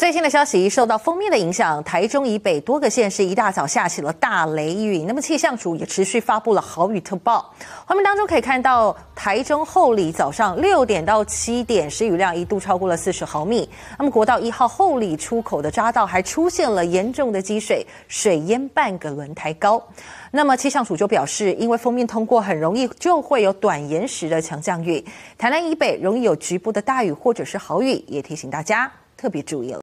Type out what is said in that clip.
最新的消息，受到封面的影响，台中以北多个县市一大早下起了大雷雨。那么气象署也持续发布了豪雨特报。画面当中可以看到，台中后里早上六点到七点，时雨量一度超过了四十毫米。那么国道一号后里出口的匝道还出现了严重的积水，水淹半个轮胎高。那么气象署就表示，因为封面通过，很容易就会有短延时的强降雨。台南以北容易有局部的大雨或者是豪雨，也提醒大家特别注意了。